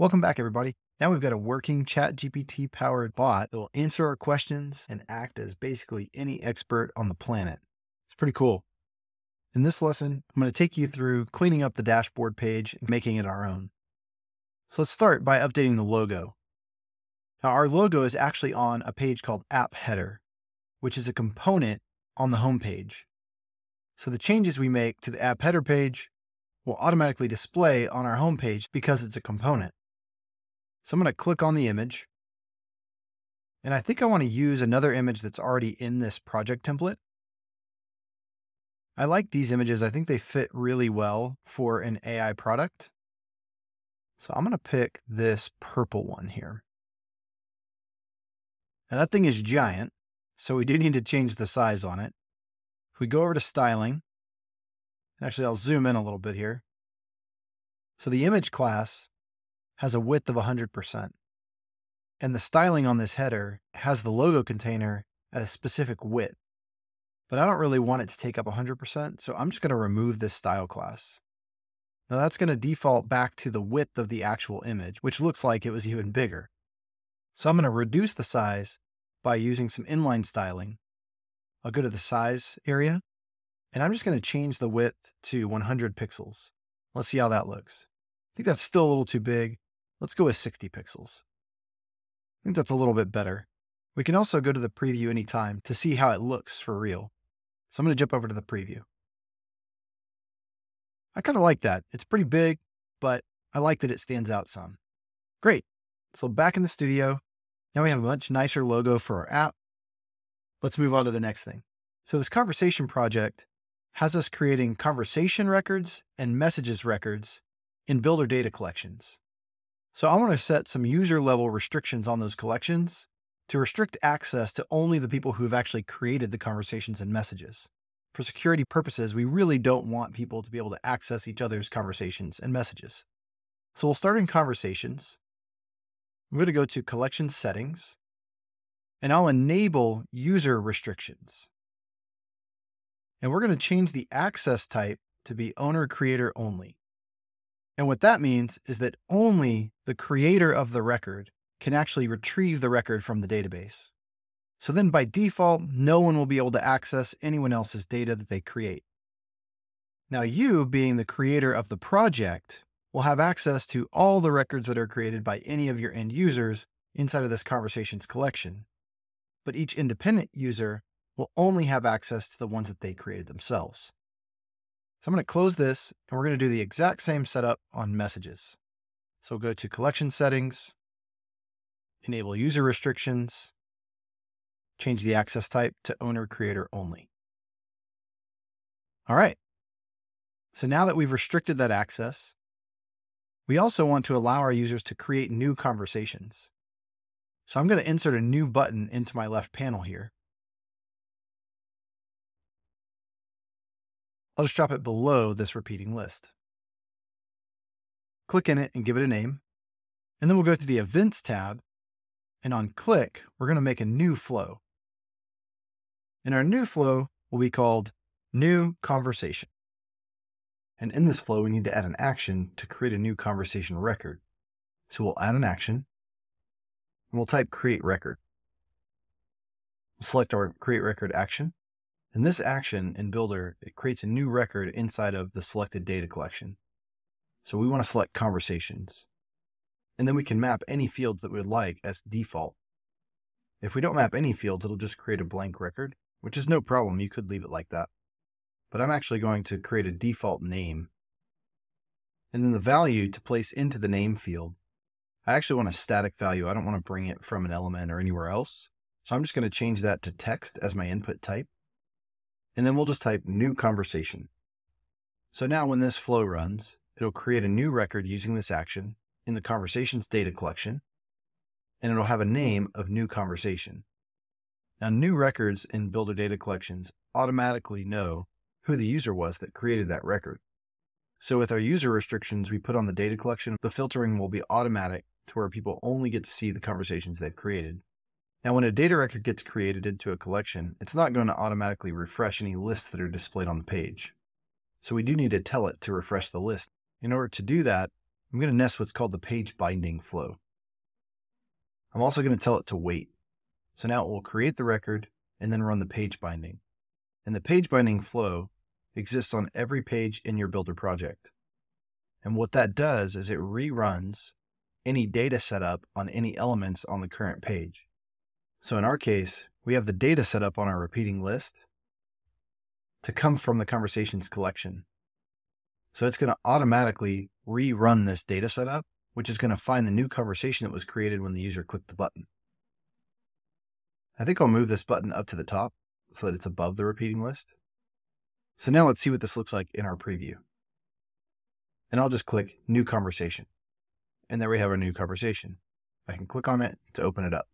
Welcome back, everybody. Now we've got a working ChatGPT powered bot that will answer our questions and act as basically any expert on the planet. It's pretty cool. In this lesson, I'm going to take you through cleaning up the dashboard page and making it our own. So let's start by updating the logo. Now, our logo is actually on a page called App Header, which is a component on the home page. So the changes we make to the App Header page will automatically display on our home page because it's a component. So I'm going to click on the image. And I think I want to use another image that's already in this project template. I like these images. I think they fit really well for an AI product. So I'm going to pick this purple one here. Now that thing is giant, so we do need to change the size on it. If we go over to styling, actually I'll zoom in a little bit here. So the image class has a width of 100%. And the styling on this header has the logo container at a specific width. But I don't really want it to take up 100%, so I'm just going to remove this style class. Now that's going to default back to the width of the actual image, which looks like it was even bigger. So I'm going to reduce the size by using some inline styling. I'll go to the size area, and I'm just going to change the width to 100 pixels. Let's see how that looks. I think that's still a little too big. Let's go with 60 pixels. I think that's a little bit better. We can also go to the preview anytime to see how it looks for real. So I'm going to jump over to the preview. I kind of like that. It's pretty big, but I like that it stands out some. Great. So back in the studio, now we have a much nicer logo for our app. Let's move on to the next thing. So this conversation project has us creating conversation records and messages records in Bildr data collections. So I want to set some user level restrictions on those collections to restrict access to only the people who have actually created the conversations and messages. For security purposes, we really don't want people to be able to access each other's conversations and messages. So we'll start in conversations. I'm going to go to collection settings and I'll enable user restrictions. And we're going to change the access type to be owner creator only. And what that means is that only the creator of the record can actually retrieve the record from the database. So then by default, no one will be able to access anyone else's data that they create. Now, you, being the creator of the project, will have access to all the records that are created by any of your end users inside of this conversations collection. But each independent user will only have access to the ones that they created themselves. So I'm going to close this and we're going to do the exact same setup on messages. So we'll go to collection settings, enable user restrictions, change the access type to owner creator only. All right. So now that we've restricted that access, we also want to allow our users to create new conversations. So I'm going to insert a new button into my left panel here. I'll just drop it below this repeating list. Click in it and give it a name. And then we'll go to the Events tab. And on click, we're going to make a new flow. And our new flow will be called New Conversation. And in this flow, we need to add an action to create a new conversation record. So we'll add an action and we'll type create record. We'll select our create record action in this action in Bildr, it creates a new record inside of the selected data collection. So we want to select conversations. And then we can map any fields that we would like as default. If we don't map any fields, it'll just create a blank record, which is no problem. You could leave it like that. But I'm actually going to create a default name. And then the value to place into the name field. I actually want a static value. I don't want to bring it from an element or anywhere else. So I'm just going to change that to text as my input type and then we'll just type new conversation. So now when this flow runs, it'll create a new record using this action in the conversations data collection, and it'll have a name of new conversation. Now new records in Bildr data collections automatically know who the user was that created that record. So with our user restrictions we put on the data collection, the filtering will be automatic to where people only get to see the conversations they've created. Now, when a data record gets created into a collection, it's not going to automatically refresh any lists that are displayed on the page. So we do need to tell it to refresh the list. In order to do that, I'm going to nest what's called the page binding flow. I'm also going to tell it to wait. So now it will create the record and then run the page binding. And the page binding flow exists on every page in your Bildr project. And what that does is it reruns any data setup on any elements on the current page. So in our case, we have the data set up on our repeating list to come from the conversations collection. So it's going to automatically rerun this data setup, which is going to find the new conversation that was created when the user clicked the button. I think I'll move this button up to the top so that it's above the repeating list. So now let's see what this looks like in our preview. And I'll just click New Conversation. And there we have our new conversation. I can click on it to open it up.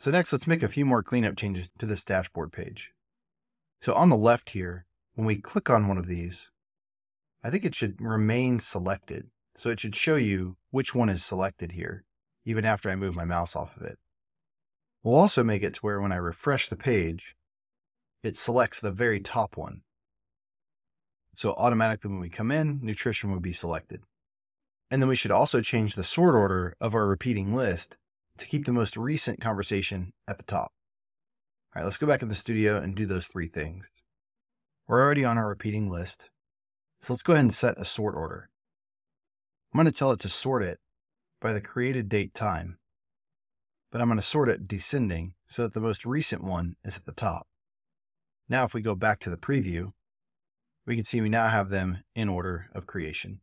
So next, let's make a few more cleanup changes to this dashboard page. So on the left here, when we click on one of these, I think it should remain selected. So it should show you which one is selected here, even after I move my mouse off of it. We'll also make it to where when I refresh the page, it selects the very top one. So automatically when we come in, nutrition would be selected. And then we should also change the sort order of our repeating list to keep the most recent conversation at the top. All right, let's go back in the studio and do those three things. We're already on our repeating list. So let's go ahead and set a sort order. I'm going to tell it to sort it by the created date time, but I'm going to sort it descending so that the most recent one is at the top. Now, if we go back to the preview, we can see we now have them in order of creation.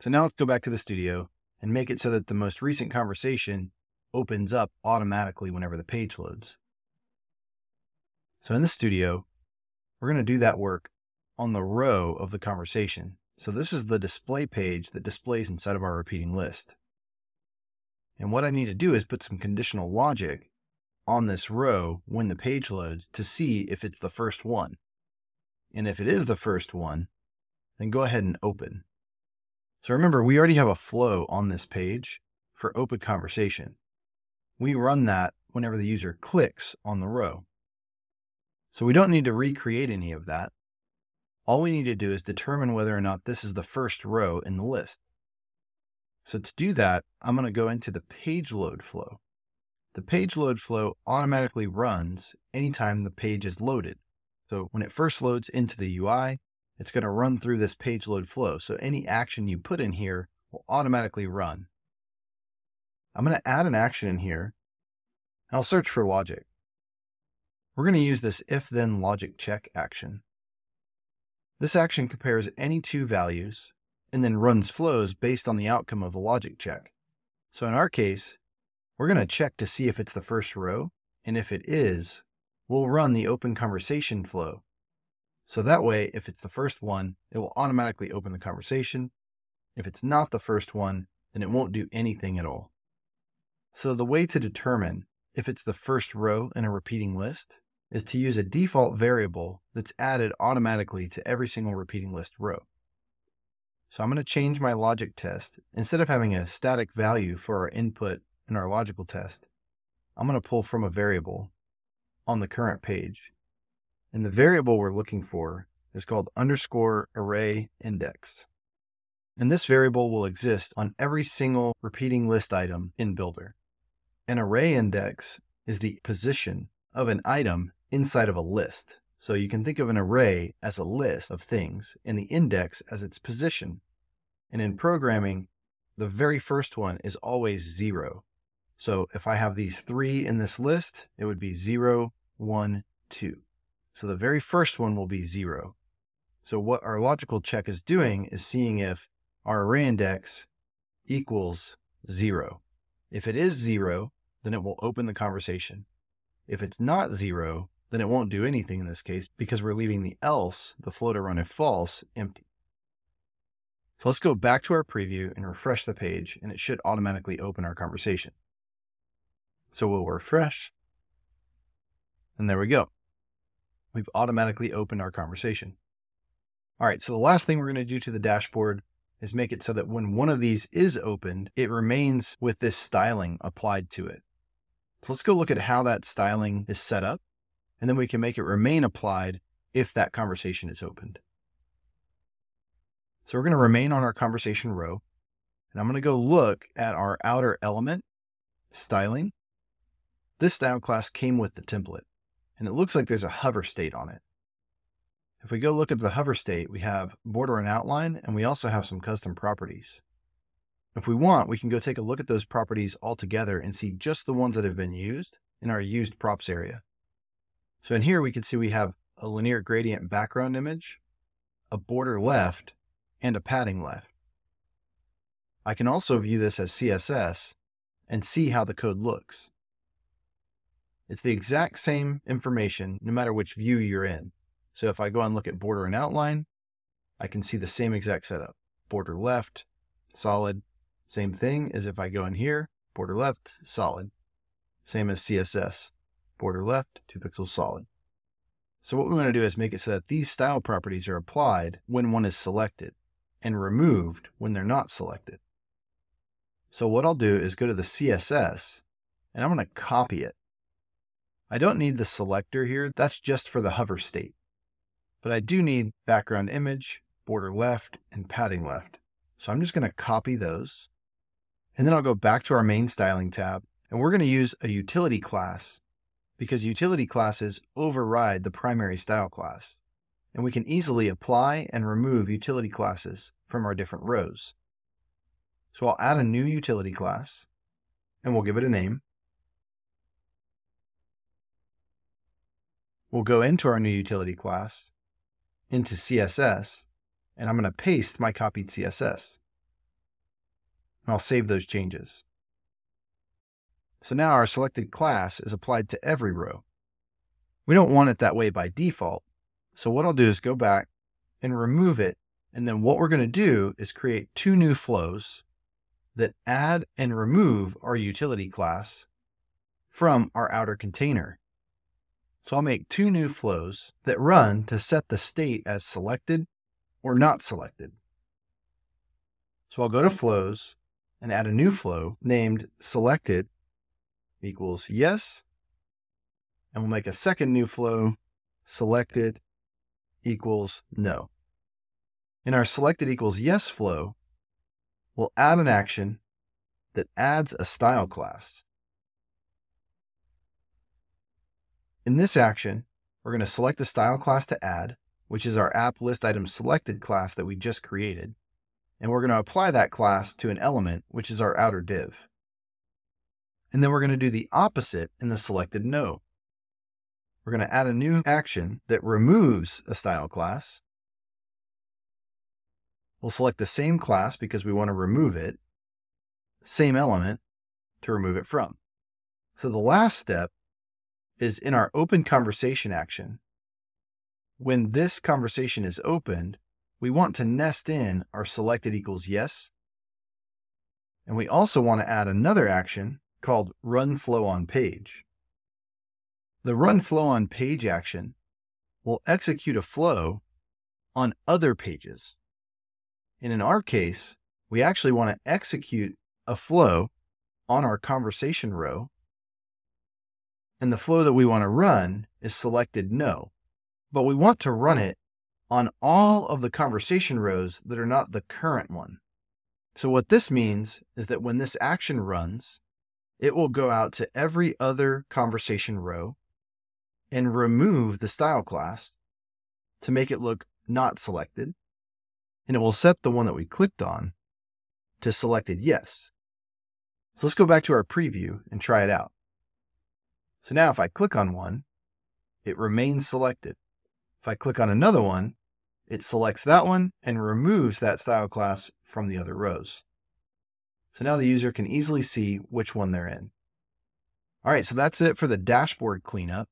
So now let's go back to the studio and make it so that the most recent conversation opens up automatically whenever the page loads. So in the studio, we're going to do that work on the row of the conversation. So this is the display page that displays inside of our repeating list. And what I need to do is put some conditional logic on this row when the page loads to see if it's the first one. And if it is the first one, then go ahead and open. So remember, we already have a flow on this page for open conversation. We run that whenever the user clicks on the row. So we don't need to recreate any of that. All we need to do is determine whether or not this is the first row in the list. So to do that, I'm going to go into the page load flow. The page load flow automatically runs anytime the page is loaded. So when it first loads into the UI, it's going to run through this page load flow. So any action you put in here will automatically run. I'm going to add an action in here. I'll search for logic. We're going to use this if then logic check action. This action compares any two values and then runs flows based on the outcome of the logic check. So in our case, we're going to check to see if it's the first row, and if it is, we'll run the open conversation flow. So that way, if it's the first one, it will automatically open the conversation. If it's not the first one, then it won't do anything at all. So the way to determine if it's the first row in a repeating list is to use a default variable that's added automatically to every single repeating list row. So I'm going to change my logic test. Instead of having a static value for our input in our logical test, I'm going to pull from a variable on the current page. And the variable we're looking for is called underscore array index. And this variable will exist on every single repeating list item in Bildr. An array index is the position of an item inside of a list. So you can think of an array as a list of things and the index as its position. And in programming, the very first one is always zero. So if I have these three in this list, it would be zero, one, two. So the very first one will be zero. So what our logical check is doing is seeing if our array index equals zero. If it is zero, then it will open the conversation. If it's not zero, then it won't do anything in this case because we're leaving the else, the floater run if false, empty. So let's go back to our preview and refresh the page and it should automatically open our conversation. So we'll refresh and there we go. We've automatically opened our conversation. All right, so the last thing we're going to do to the dashboard is make it so that when one of these is opened, it remains with this styling applied to it. So let's go look at how that styling is set up and then we can make it remain applied if that conversation is opened. So we're going to remain on our conversation row. And I'm going to go look at our outer element, styling. This style class came with the template, and it looks like there's a hover state on it. If we go look at the hover state, we have border and outline, and we also have some custom properties. If we want, we can go take a look at those properties all together and see just the ones that have been used in our used props area. So in here, we can see we have a linear gradient background image, a border left, and a padding left. I can also view this as CSS and see how the code looks. It's the exact same information no matter which view you're in. So if I go and look at border and outline, I can see the same exact setup. Border left, solid. Same thing as if I go in here, border left, solid. Same as CSS. Border left, two pixels solid. So what we want to do is make it so that these style properties are applied when one is selected and removed when they're not selected. So what I'll do is go to the CSS and I'm going to copy it. I don't need the selector here. That's just for the hover state. But I do need background image, border left, and padding left. So I'm just going to copy those. And then I'll go back to our main styling tab and we're going to use a utility class because utility classes override the primary style class, and we can easily apply and remove utility classes from our different rows. So I'll add a new utility class, and we'll give it a name. We'll go into our new utility class, into CSS, and I'm going to paste my copied CSS. And I'll save those changes. So now our selected class is applied to every row. We don't want it that way by default. So what I'll do is go back and remove it. And then what we're going to do is create two new flows that add and remove our utility class from our outer container. So I'll make two new flows that run to set the state as selected or not selected. So I'll go to flows and add a new flow named selected equals yes. And we'll make a second new flow, selected equals no. In our selected equals yes flow, we'll add an action that adds a style class. In this action, we're going to select the style class to add, which is our app list item selected class that we just created. And we're going to apply that class to an element, which is our outer div. And then we're going to do the opposite in the selected no. We're going to add a new action that removes a style class. We'll select the same class because we want to remove it, same element to remove it from. So the last step is in our open conversation action. When this conversation is opened, we want to nest in our selected equals yes. And we also want to add another action called run flow on page. The run flow on page action will execute a flow on other pages. And in our case, we actually want to execute a flow on our conversation row. And the flow that we want to run is selected no, but we want to run it on all of the conversation rows that are not the current one. So what this means is that when this action runs, it will go out to every other conversation row and remove the style class to make it look not selected. And it will set the one that we clicked on to selected yes. So let's go back to our preview and try it out. So now if I click on one, it remains selected. If I click on another one, it selects that one and removes that style class from the other rows. So now the user can easily see which one they're in. All right, so that's it for the dashboard cleanup.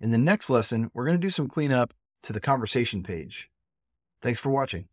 In the next lesson, we're going to do some cleanup to the conversation page. Thanks for watching.